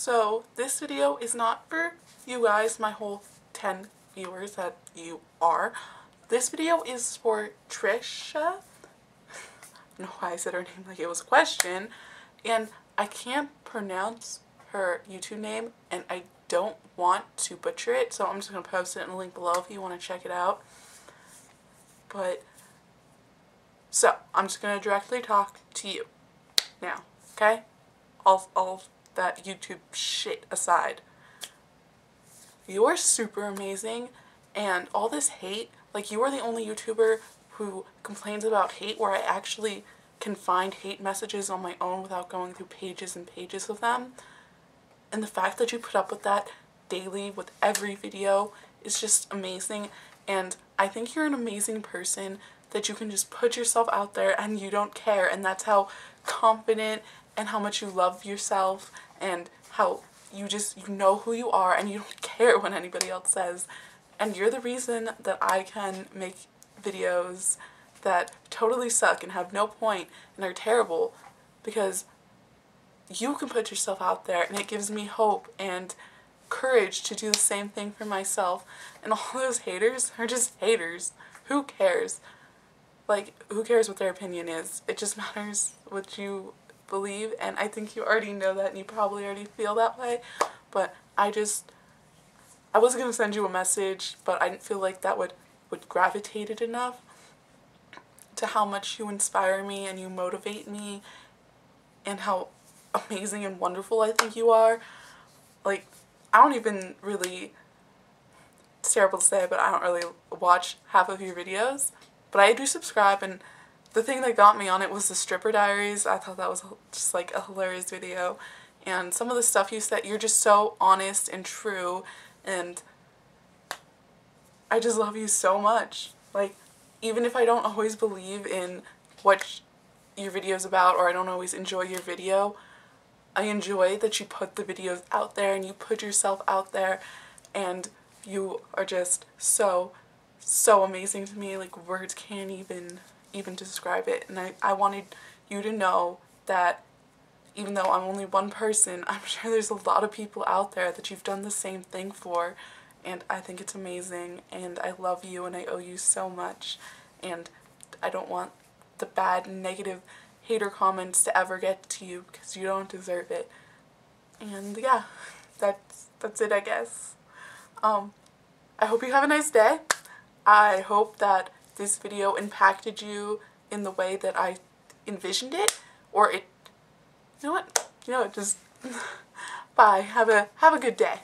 So this video is not for you guys, my whole 10 viewers that you are. This video is for Trisha. I don't know why I said her name like it was a question. And I can't pronounce her YouTube name and I don't want to butcher it. So I'm just going to post it in the link below if you want to check it out. But, so I'm just going to directly talk to you now. Okay? All, all that YouTube shit aside. You're super amazing and all this hate, like you are the only YouTuber who complains about hate where I actually can find hate messages on my own without going through pages and pages of them. And the fact that you put up with that daily with every video is just amazing and I think you're an amazing person that you can just put yourself out there and you don't care and that's how confident and how much you love yourself and how you just you know who you are and you don't care what anybody else says. And you're the reason that I can make videos that totally suck and have no point and are terrible because you can put yourself out there and it gives me hope and courage to do the same thing for myself. And all those haters are just haters. Who cares? Like who cares what their opinion is? It just matters what you believe and I think you already know that and you probably already feel that way but I just I was gonna send you a message but I didn't feel like that would would gravitate it enough to how much you inspire me and you motivate me and how amazing and wonderful I think you are. Like I don't even really it's terrible to say but I don't really watch half of your videos but I do subscribe and the thing that got me on it was the stripper diaries. I thought that was just like a hilarious video. And some of the stuff you said, you're just so honest and true. And I just love you so much. Like, even if I don't always believe in what your video is about or I don't always enjoy your video, I enjoy that you put the videos out there and you put yourself out there and you are just so, so amazing to me. Like, words can't even even to describe it. And I, I wanted you to know that even though I'm only one person, I'm sure there's a lot of people out there that you've done the same thing for. And I think it's amazing. And I love you and I owe you so much. And I don't want the bad, negative hater comments to ever get to you because you don't deserve it. And yeah, that's, that's it I guess. Um, I hope you have a nice day. I hope that this video impacted you in the way that I envisioned it? Or it you know what? You know just bye. Have a have a good day